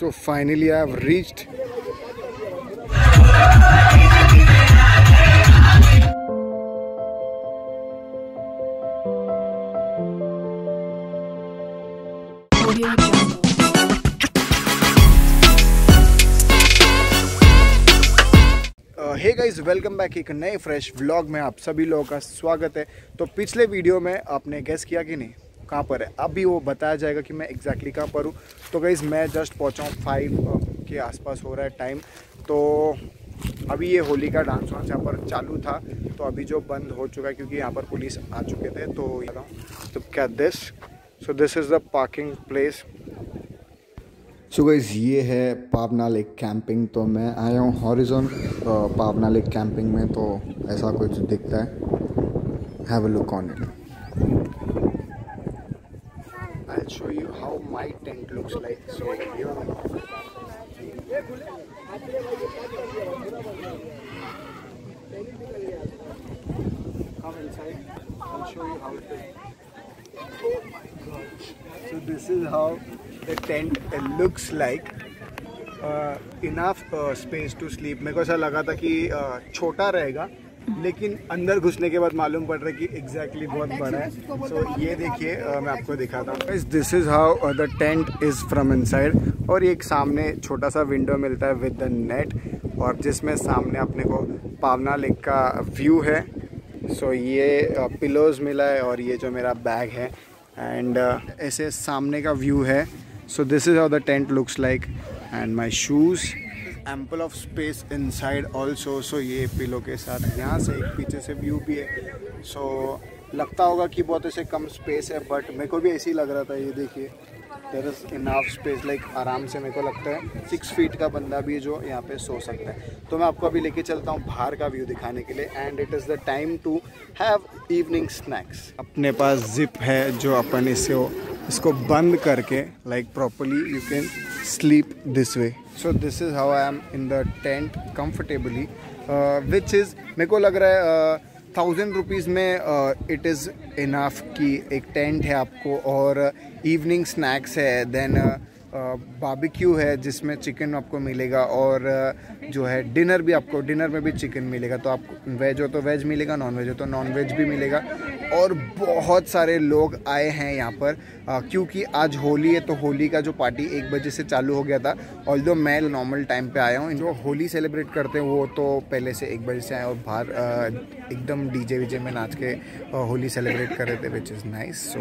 So finally, I have reached hey guys welcome back एक नए fresh vlog में आप सभी लोगों का स्वागत है। तो पिछले वीडियो में आपने गैस किया कि नहीं? कहाँ पर है? अभी वो बताया जाएगा कि मैं एग्जैक्टली कहाँ पर हूँ। तो गाइस मैं जस्ट पहुँचा हूँ फाइव के आसपास हो रहा है टाइम तो अभी ये होली का डांस वांस यहाँ पर चालू था। तो अभी जो बंद हो चुका है, क्योंकि यहाँ पर पुलिस आ चुके थे तो तो क्या this so this is the parking place so guys ये है पावना लेक कैंपिंग तो मैं आया हूँ हॉरिजोन पावना लेक कैंपिंग में तो ऐसा कुछ दिखता है। Have a look on it I show you how my tent looks like so Come inside. I'll show you how it is. Oh my god. So this is how the tent uh, looks like. Enough space to sleep मेरे को ऐसा लगा था कि uh, छोटा रहेगा लेकिन अंदर घुसने के बाद मालूम पड़ रहा है कि एग्जैक्टली exactly बहुत बड़ा है। सो so, ये देखिए मैं आपको दिखाता हूँ। This is how the tent is from inside और एक सामने छोटा सा विंडो मिलता है विद द नेट और जिसमें सामने अपने को पावना लेक का व्यू है। सो so, ये पिलोज मिला है और ये जो मेरा बैग है। एंड ऐसे सामने का व्यू है। So this is how the tent looks like and my shoes ample of space inside also so ये पिलो के साथ यहाँ से एक पीछे से व्यू भी है। सो so, लगता होगा कि बहुत ऐसे कम स्पेस है बट मेरे को भी ऐसे ही लग रहा था ये देखिए। There is enough space like आराम से मेरे को लगता है सिक्स फीट का बंदा भी जो यहाँ पे सो सकता है। तो मैं आपको अभी लेके चलता हूँ बाहर का व्यू दिखाने के लिए and it is the time to have evening snacks अपने पास जिप है जो अपन इसे इसको बंद करके like properly you can sleep this way so this is how I am in the tent comfortably which is मेरे को लग रहा है थाउज़ेंड uh, रुपीज़ में इट इज़ इनाफ कि एक टेंट है आपको और इवनिंग स्नैक्स है देन बाबिक्यू है जिसमें चिकन आपको मिलेगा और जो है डिनर भी आपको डिनर में भी चिकन मिलेगा। तो आपको वेज हो तो वेज मिलेगा नॉन वेज हो तो नॉन वेज भी मिलेगा। और बहुत सारे लोग आए हैं यहाँ पर क्योंकि आज होली है तो होली का जो पार्टी एक बजे से चालू हो गया था ऑल मैं नॉर्मल टाइम पे आया हूँ, जो होली सेलिब्रेट करते हैं वो तो पहले से एक बजे से आए और बाहर एकदम डीजे वीजे में नाच के होली सेलिब्रेट कर रहे थे विच इज़ नाइस सो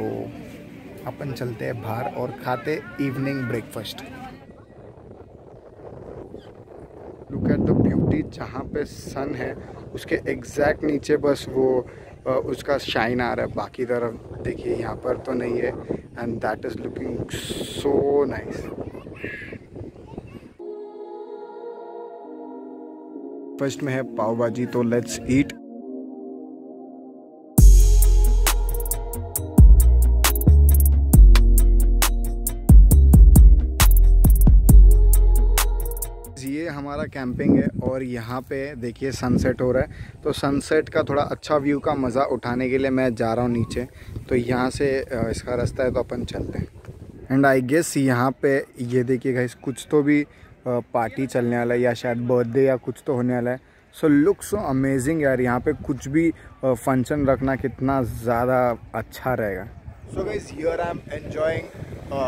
अपन चलते हैं बाहर और खाते evening breakfast look at the beauty जहाँ पे सन है, उसके एग्जैक्ट नीचे बस वो उसका शाइन आ रहा है। बाकी तरफ़ देखिए, यहाँ पर तो नहीं है। And that is looking so nice first में है पाव भाजी तो लेट्स ईट कैंपिंग है और यहाँ पे देखिए सनसेट हो रहा है। तो सनसेट का थोड़ा अच्छा व्यू का मज़ा उठाने के लिए मैं जा रहा हूँ नीचे। तो यहाँ से इसका रास्ता है तो अपन चलते हैं। एंड आई गेस यहाँ पे ये देखिए इस कुछ तो भी पार्टी चलने वाला है या शायद बर्थडे या कुछ तो होने वाला है। सो लुक सो अमेजिंग यार, यहाँ पे कुछ भी फ़ंक्शन रखना कितना ज़्यादा अच्छा रहेगा। So guys here I am enjoying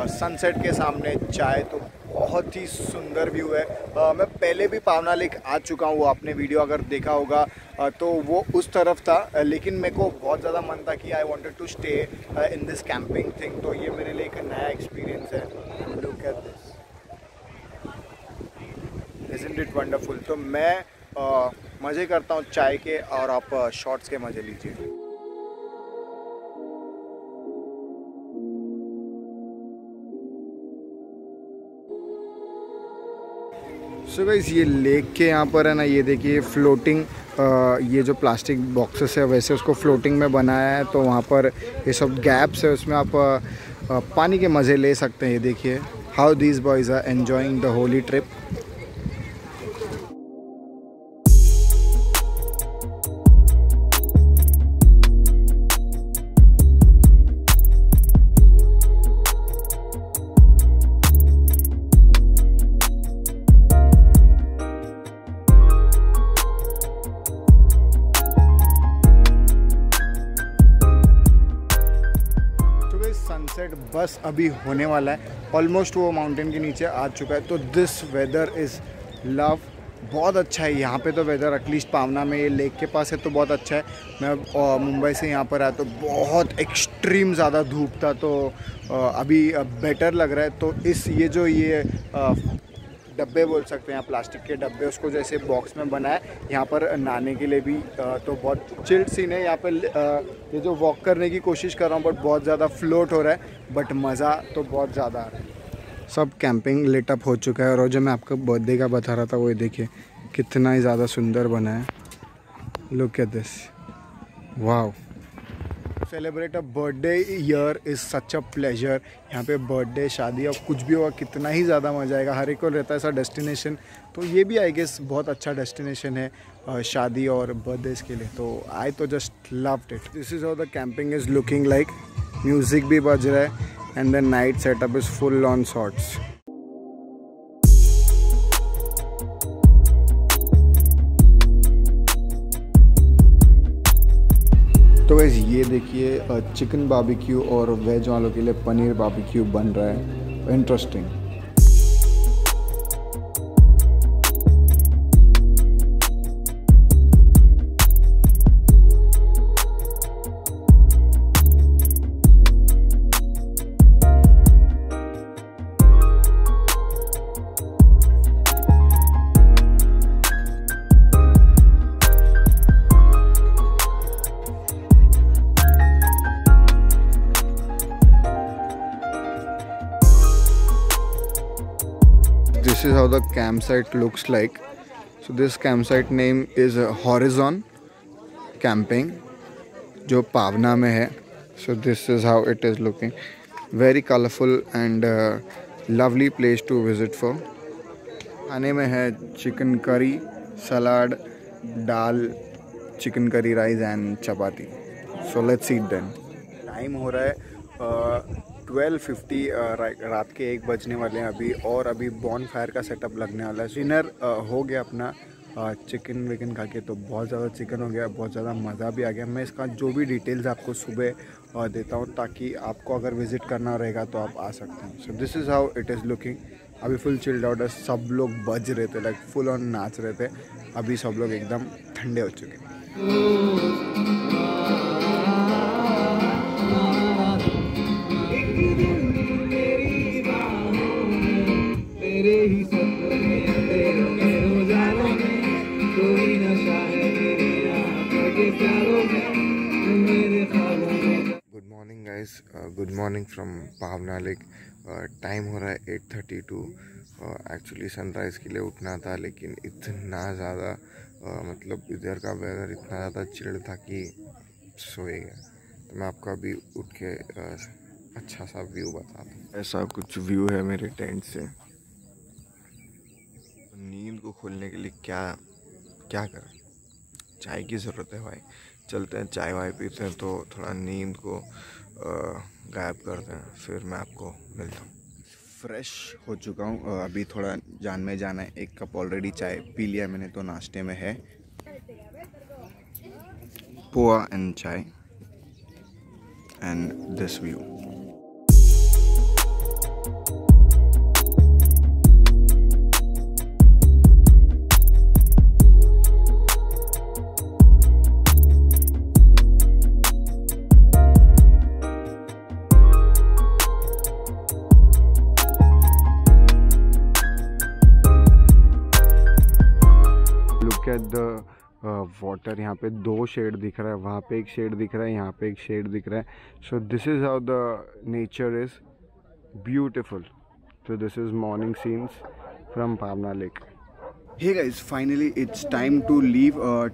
sunset के सामने चाय तो बहुत ही सुंदर व्यू है। आ, मैं पहले भी पावना लेक आ चुका हूँ आपने वीडियो अगर देखा होगा। आ, तो वो उस तरफ़ था लेकिन मेरे को बहुत ज़्यादा मन था कि I wanted to stay in this camping thing तो ये मेरे लिए एक नया एक्सपीरियंस है। Look at this isn't it wonderful तो मैं मज़े करता हूँ चाय के और आप शॉर्ट्स के मज़े लीजिए। सो गई ये लेक के यहाँ पर है ना, ये देखिए फ्लोटिंग ये जो प्लास्टिक बॉक्सेस है, वैसे उसको फ्लोटिंग में बनाया है तो वहाँ पर ये सब गैप्स है, उसमें आप पानी के मज़े ले सकते हैं, ये देखिए how these boys are enjoying the Holi trip बस अभी होने वाला है। ऑलमोस्ट वो माउंटेन के नीचे आ चुका है। तो दिस वेदर इज़ लव बहुत अच्छा है। यहाँ पे तो वेदर एटलीस्ट पावना में ये लेक के पास है तो बहुत अच्छा है। मैं मुंबई से यहाँ पर आया तो बहुत एक्सट्रीम ज़्यादा धूप था। तो आ, अभी बेटर लग रहा है। तो इस ये जो ये डब्बे बोल सकते हैं प्लास्टिक के डब्बे, उसको जैसे बॉक्स में बनाया। यहाँ पर नहाने के लिए भी तो बहुत चिल्ड सीन है। यहाँ पर ये जो वॉक करने की कोशिश कर रहा हूँ बट बहुत ज़्यादा फ्लोट हो रहा है बट मज़ा तो बहुत ज़्यादा आ रहा है। सब कैंपिंग लेटअप हो चुका है। और जो मैं आपको बर्थडे का बता रहा था, वो देखिए, कितना ही ज़्यादा सुंदर बना है। Look at this wow celebrate a birthday year is such a pleasure यहाँ पे बर्थडे शादी और कुछ भी होगा, कितना ही ज़्यादा मज़ा आएगा। हर एक को रहता है ऐसा डेस्टिनेशन तो ये भी आई गेस बहुत अच्छा डेस्टिनेशन है शादी और बर्थडेज के लिए। तो आई तो just loved it this is how the camping is looking like music भी बज रहा है and the night setup is full on shots ये देखिए चिकन बाबिक्यू और वेज वालों के लिए पनीर बाबिक्यू बन रहा है। Interesting this is how the campsite looks like so this campsite name is uh, horizon camping जो पावना में है so this is how it is looking very colorful and uh, lovely place to visit for खाने में है chicken curry salad dal chicken curry rice and chapati so let's eat then time हो रहा है ट्वेल्व फिफ्टी रात के एक बजने वाले हैं अभी और अभी बॉन फायर का सेटअप लगने वाला है। डिनर हो गया अपना चिकन विकन खा के तो बहुत ज़्यादा चिकन हो गया, बहुत ज़्यादा मज़ा भी आ गया। मैं इसका जो भी डिटेल्स आपको सुबह देता हूँ ताकि आपको अगर विज़िट करना रहेगा तो आप आ सकते हैं। So this is how it is looking अभी फुल चिल्ड आउट है, सब लोग बज रहे थे लाइक फुल ऑन नाच रहे थे। अभी सब लोग एकदम ठंडे हो चुके हैं। फ्रॉम पावना लेक टाइम हो रहा है eight thirty two actually sunrise के लिए उठना था लेकिन इतना ज़्यादा uh, मतलब इधर का वेदर इतना ज़्यादा चिड़ था कि सोए गया। तो मैं आपको अभी उठ के uh, अच्छा सा व्यू बता दूँ। ऐसा कुछ व्यू है मेरे टेंट से? नींद को खोलने के लिए क्या क्या करें? चाय की ज़रूरत है भाई। चलते हैं चाय वाय पीते हैं तो थोड़ा नींद को गायब करते हैं फिर मैं आपको मिलता हूँ। फ्रेश हो चुका हूँ। अभी थोड़ा जान में जाना है। एक कप ऑलरेडी चाय पी लिया मैंने तो नाश्ते में है। पोआ एंड चाय एंड दिस व्यू वाटर यहाँ पे दो शेड दिख रहा है वहाँ पे एक शेड दिख रहा है यहाँ पे एक शेड दिख रहा है। So this is how the nature is beautiful so this is morning scenes from Pavna lake hey guys finally it's time to leave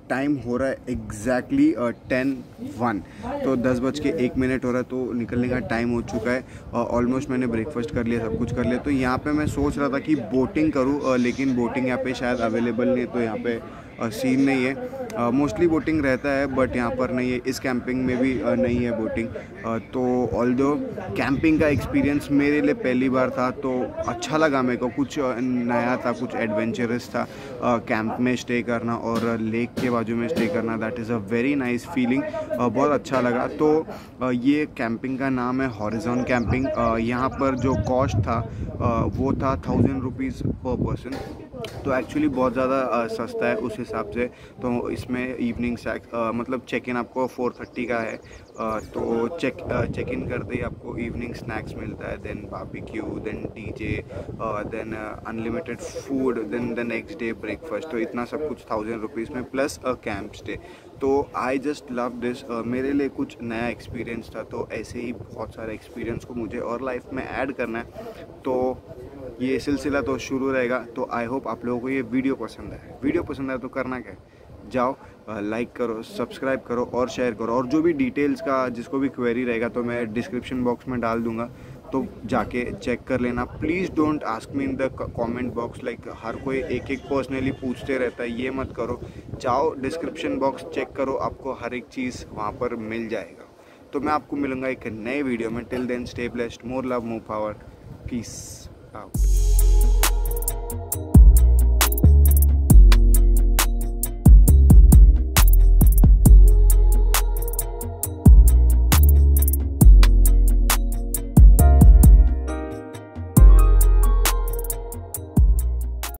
time हो रहा है एग्जैक्टली टेन वन तो दस बज के एक मिनट हो रहा है तो निकलने का टाइम हो चुका है। ऑलमोस्ट uh, मैंने ब्रेकफास्ट कर लिया सब कुछ कर लिया। तो यहाँ पे मैं सोच रहा था कि बोटिंग करूँ uh, लेकिन बोटिंग यहाँ पे शायद अवेलेबल नहीं है तो यहाँ पे सीन नहीं है। मोस्टली बोटिंग रहता है बट यहाँ पर नहीं है। इस कैंपिंग में भी नहीं है बोटिंग तो ऑल कैंपिंग का एक्सपीरियंस मेरे लिए पहली बार था तो अच्छा लगा मेरे को। कुछ नया था, कुछ एडवेंचरस था। कैंप में स्टे करना और लेक के बाजू में स्टे करना that is a very nice feeling बहुत अच्छा लगा। तो ये कैंपिंग का नाम है हॉरिजॉन कैंपिंग यहाँ पर जो कॉस्ट था वो था थाउज़ेंड रुपीज़ पर पर्सन तो एक्चुअली बहुत ज़्यादा सस्ता है उस हिसाब से। तो इसमें इवनिंग सैक मतलब चेक इन आपको फोर थर्टी का है। अ, तो चेक आ, चेक इन करते ही आपको इवनिंग स्नैक्स मिलता है then barbecue then DJ then unlimited food then the next day breakfast तो इतना सब कुछ थाउज़ेंड रुपीज़ में प्लस अ कैंप स्टे तो आई जस्ट लव दिस मेरे लिए कुछ नया एक्सपीरियंस था तो ऐसे ही बहुत सारे एक्सपीरियंस को मुझे और लाइफ में ऐड करना है। तो ये सिलसिला तो शुरू रहेगा तो आई होप आप लोगों को ये वीडियो पसंद है वीडियो पसंद है तो करना क्या है? जाओ लाइक करो सब्सक्राइब करो और शेयर करो। और जो भी डिटेल्स का जिसको भी क्वेरी रहेगा तो मैं डिस्क्रिप्शन बॉक्स में डाल दूँगा। तो जाके चेक कर लेना। Please don't ask me in the comment box like हर कोई एक एक पर्सनली पूछते रहता है, ये मत करो। जाओ डिस्क्रिप्शन बॉक्स चेक करो, आपको हर एक चीज़ वहाँ पर मिल जाएगा। तो मैं आपको मिलूँगा एक नए वीडियो में। Till then stay blessed more love more power peace out.